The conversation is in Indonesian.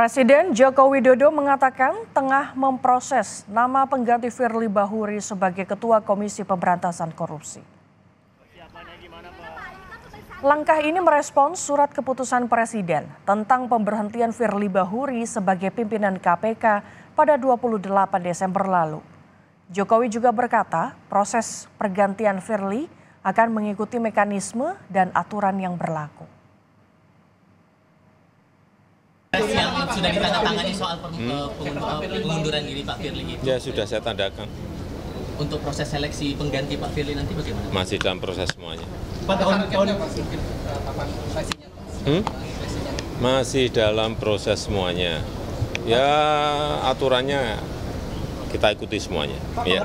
Presiden Joko Widodo mengatakan tengah memproses nama pengganti Firly Bahuri sebagai Ketua Komisi Pemberantasan Korupsi. Langkah ini merespons surat keputusan Presiden tentang pemberhentian Firly Bahuri sebagai pimpinan KPK pada 28 Desember lalu. Jokowi juga berkata proses pergantian Firly akan mengikuti mekanisme dan aturan yang berlaku. yang sudah ditandatangani soal eh, eh, pengunduran diri Pak Firly itu. Ya sudah saya tandakan, Untuk proses seleksi pengganti Pak Firly nanti bagaimana? masih dalam proses semuanya. Pak tahun tahun Hmm? Masih dalam proses semuanya. Ya aturannya kita ikuti semuanya. Ya.